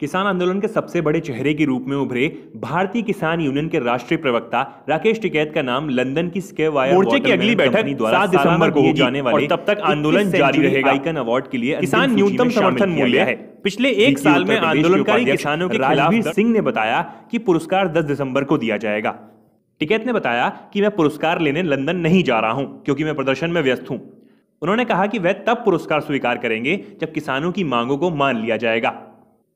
किसान आंदोलन के सबसे बड़े चेहरे के रूप में उभरे भारतीय किसान यूनियन के राष्ट्रीय प्रवक्ता राकेश टिकैत का नाम लंदन की स्के मोर्चे की अगली बैठक सात दिसंबर को जाने वाले तब तक आंदोलन जारी रहेगा। आइकन अवार्ड के लिए किसान न्यूनतम समर्थन मूल्य है। पिछले एक साल में आंदोलनकारी किसानों के राजवीर सिंह ने बताया कि पुरस्कार 10 दिसंबर को दिया जाएगा। टिकैत ने बताया कि मैं पुरस्कार लेने लंदन नहीं जा रहा हूँ क्योंकि मैं प्रदर्शन में व्यस्त हूँ। उन्होंने कहा कि वह तब पुरस्कार स्वीकार करेंगे जब किसानों की मांगों को मान लिया जाएगा।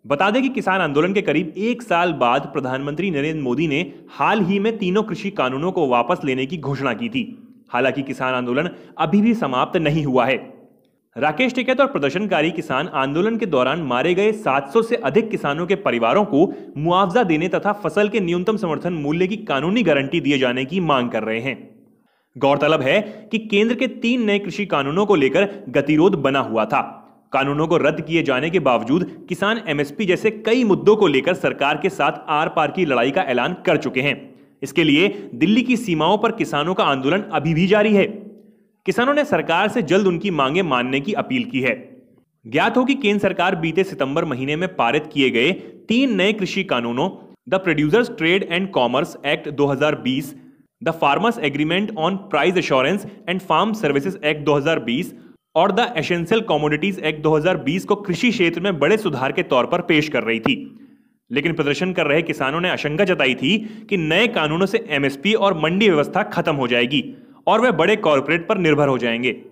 बता दें कि किसान आंदोलन के करीब एक साल बाद प्रधानमंत्री नरेंद्र मोदी ने हाल ही में तीनों कृषि कानूनों को वापस लेने की घोषणा की थी। हालाँकि किसान आंदोलन अभी भी समाप्त नहीं हुआ है। राकेश टिकैत और प्रदर्शनकारी किसान आंदोलन के दौरान मारे गए 700 से अधिक किसानों के परिवारों को मुआवजा देने तथा फ़सल के न्यूनतम समर्थन मूल्य की कानूनी गारंटी दिए जाने की मांग कर रहे हैं। गौरतलब है कि केंद्र के तीन नए कृषि कानूनों को लेकर गतिरोध बना हुआ था। कानूनों को रद्द किए जाने के बावजूद किसान एमएसपी जैसे कई मुद्दों को लेकर सरकार के साथ आर पार की लड़ाई का ऐलान कर चुके हैं। इसके लिए दिल्ली की सीमाओं पर किसानों का आंदोलन अभी भी जारी है। किसानों ने सरकार से जल्द उनकी मांगे मानने की अपील की है। ज्ञात हो कि केंद्र सरकार बीते सितंबर महीने में पारित किए गए तीन नए कृषि कानूनों the producers trade and commerce act 2020, the farmers agreement on price assurance and farm services act 2020 और द एसेंशियल कॉमोडिटीज एक्ट 2020 को कृषि क्षेत्र में बड़े सुधार के तौर पर पेश कर रही थी। लेकिन प्रदर्शन कर रहे किसानों ने आशंका जताई थी कि नए कानूनों से एमएसपी और मंडी व्यवस्था खत्म हो जाएगी और वे बड़े कॉरपोरेट पर निर्भर हो जाएँगे।